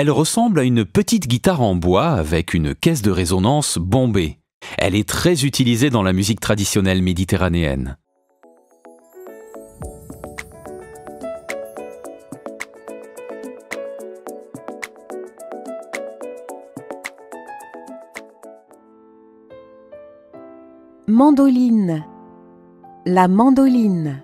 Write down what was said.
Elle ressemble à une petite guitare en bois avec une caisse de résonance bombée. Elle est très utilisée dans la musique traditionnelle méditerranéenne. Mandoline. La mandoline.